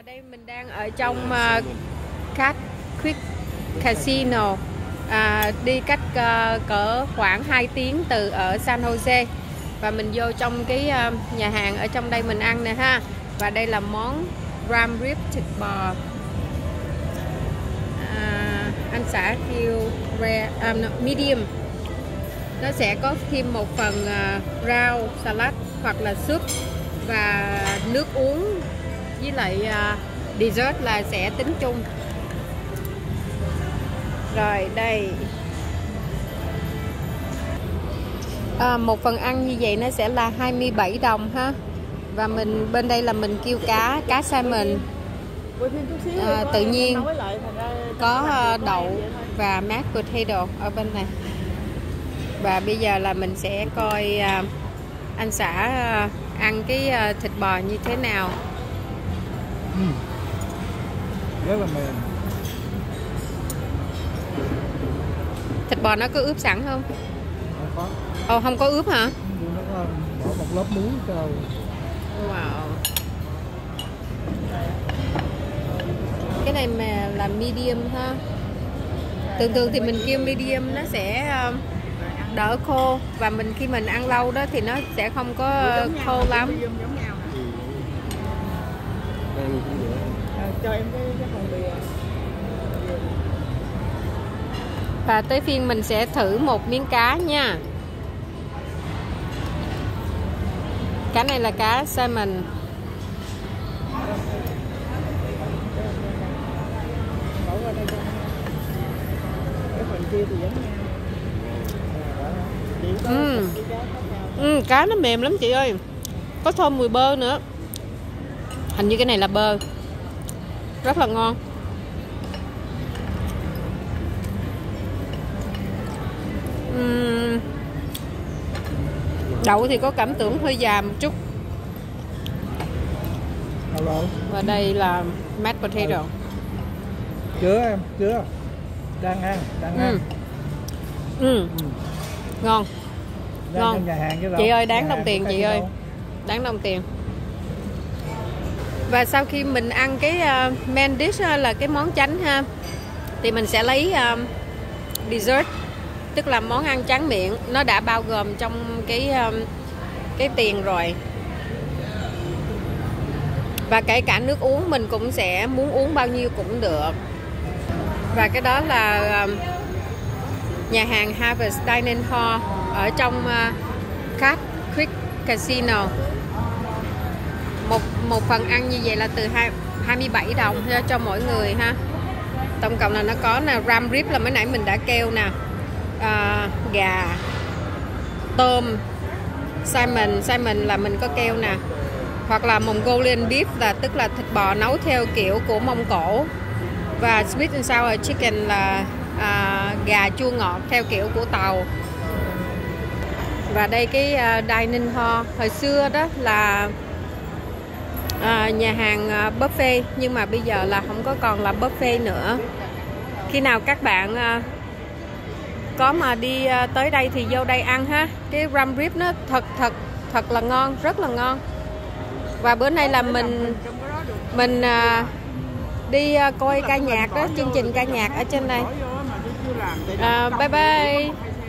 Và đây mình đang ở trong uh, Cat Creek Casino. À, Đi cách uh, cỡ khoảng 2 tiếng từ ở San Jose. Và mình vô trong cái uh, nhà hàng ở trong đây mình ăn nè ha. Và đây là món ram rib thịt bò. À, Anh xã kêu rare, um, à, no, medium. Nó sẽ có thêm một phần uh, rau, salad hoặc là súp và nước uống với lại uh, dessert là sẽ tính chung. Rồi đây. À, một phần ăn như vậy nó sẽ là 27 đồng ha. Và mình bên đây là mình kêu cá cá salmon. À, tự nhiên có đậu và mashed potato ở bên này. Và bây giờ là mình sẽ coi uh, anh xã ăn cái thịt bò như thế nào ừ. rất là mềm. Thịt bò nó có ướp sẵn không? Không có. Ồ không có ướp hả? Nó có bỏ một lớp muối cho wow. Cái này mà là medium ha. Thường thường thì mình kêu medium nó sẽ đỡ khô. Và mình khi mình ăn lâu đó thì nó sẽ không có khô lắm cho em cái, cái phần bìa. Và tới phiên mình sẽ thử một miếng cá nha. Cá này là cá salmon. Ừ. ừ, cá nó mềm lắm chị ơi. Có thơm mùi bơ nữa hình như cái này là bơ. Rất là ngon. Uhm. đậu thì có cảm tưởng hơi già một chút. Và đây là mashed potato. Chưa em chưa đang ăn đang ăn. Ừ. Ừ. ngon. Đang ngon. nhà hàng chứ đâu. chị ơi đáng đồng tiền chị ơi. đâu. đáng đồng tiền và sau khi mình ăn cái uh, main dish ờ, là cái món chánh ha thì mình sẽ lấy uh, dessert tức là món ăn tráng miệng. Nó đã bao gồm trong cái uh, cái tiền rồi. Và kể cả nước uống mình cũng sẽ muốn uống bao nhiêu cũng được. Và cái đó là uh, nhà hàng Harvest Dining Hall ở trong uh, Cat Creek Casino một một phần ăn như vậy là từ 2, 27 đồng cho mỗi người ha. Tổng cộng là nó có là ram rib là mới nãy mình đã kêu nè. À, gà tôm salmon salmon là mình có kêu nè. Hoặc là Mongolian beef là tức là thịt bò nấu theo kiểu của Mông Cổ. Và sweet and sour chicken là à, gà chua ngọt theo kiểu của tàu. Và đây cái uh, dining hall hồi xưa đó là à, nhà hàng à, buffet. Nhưng mà bây giờ là không có còn là buffet nữa. Khi nào các bạn à, có mà đi à, tới đây thì vô đây ăn ha. Cái ram rib nó thật thật thật là ngon rất là ngon. Và bữa nay là mình mình à, đi à, coi ca nhạc đó chương trình ca nhạc ở trên đây à, bye bye.